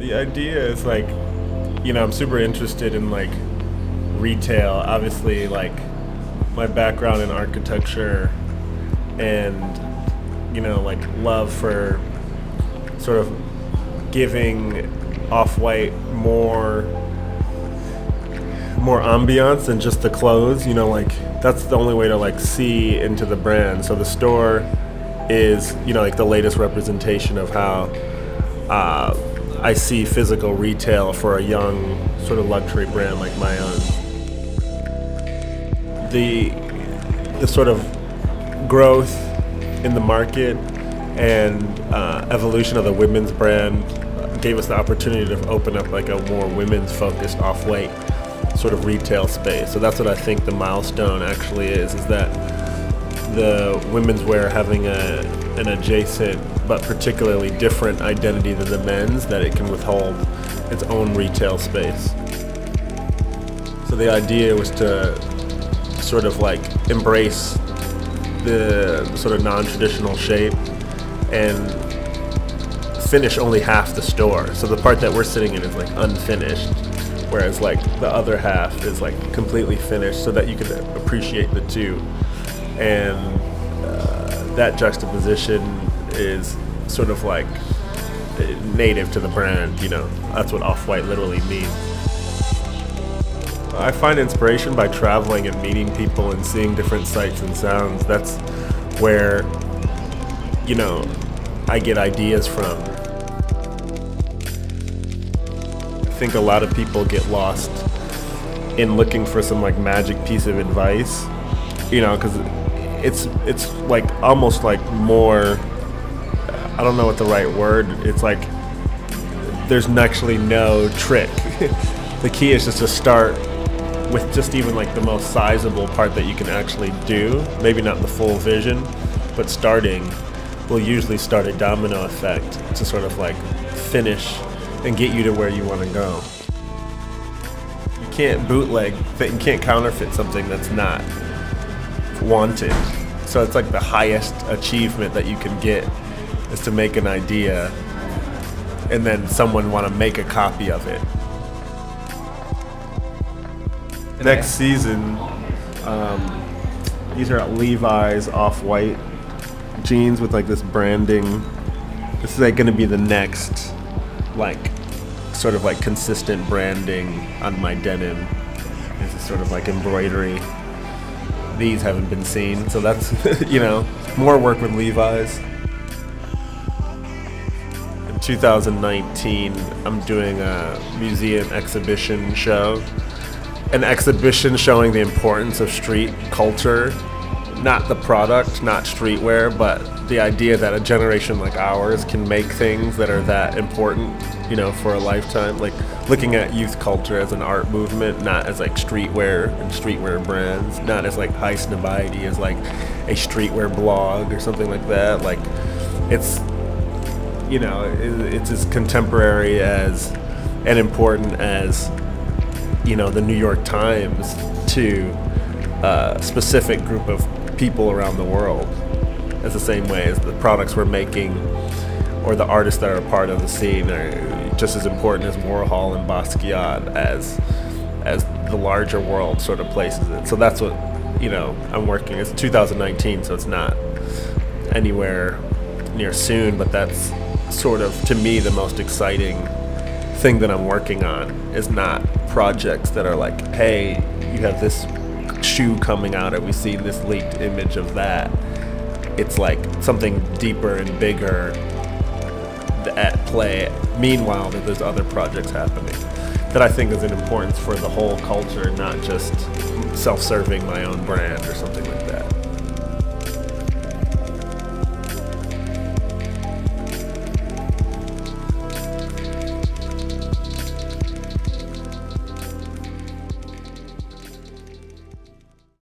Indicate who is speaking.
Speaker 1: the idea is like, you know, I'm super interested in like retail. Obviously, like my background in architecture and you know, like love for sort of giving off-white more more ambiance than just the clothes. You know, like that's the only way to like see into the brand. So the store is you know like the latest representation of how uh, I see physical retail for a young sort of luxury brand like my own. The the sort of growth in the market and uh, evolution of the women's brand gave us the opportunity to open up like a more women's focused off-white sort of retail space. So that's what I think the milestone actually is, is that the women's wear having a, an adjacent but particularly different identity than the men's, that it can withhold its own retail space. So the idea was to sort of like embrace the sort of non-traditional shape and finish only half the store. So the part that we're sitting in is like unfinished, whereas like the other half is like completely finished so that you can appreciate the two. And uh, that juxtaposition is sort of like native to the brand, you know. That's what off-white literally means. I find inspiration by traveling and meeting people and seeing different sights and sounds. That's where, you know, I get ideas from. I think a lot of people get lost in looking for some like magic piece of advice, you know, because it's it's like almost like more. I don't know what the right word. It's like there's actually no trick. the key is just to start with just even like the most sizable part that you can actually do. Maybe not the full vision, but starting will usually start a domino effect to sort of like finish and get you to where you want to go. You can't bootleg, you can't counterfeit something that's not wanted. So it's like the highest achievement that you can get is to make an idea and then someone want to make a copy of it. Next season, um, these are Levi's off-white jeans with like this branding. This is like going to be the next, like, sort of like consistent branding on my denim. This is sort of like embroidery. These haven't been seen, so that's you know more work with Levi's. In 2019, I'm doing a museum exhibition show an exhibition showing the importance of street culture, not the product, not streetwear, but the idea that a generation like ours can make things that are that important, you know, for a lifetime. Like looking at youth culture as an art movement, not as like streetwear and streetwear brands, not as like Highsnobiety as like a streetwear blog or something like that. Like it's, you know, it's as contemporary as and important as you know the New York Times to a specific group of people around the world. It's the same way as the products we're making or the artists that are a part of the scene are just as important as Warhol and Basquiat as as the larger world sort of places it. So that's what you know I'm working. It's 2019, so it's not anywhere near soon, but that's sort of to me the most exciting thing that I'm working on is not projects that are like, hey, you have this shoe coming out and we see this leaked image of that. It's like something deeper and bigger at play. Meanwhile, that there's other projects happening that I think is an importance for the whole culture, not just self-serving my own brand or something like that.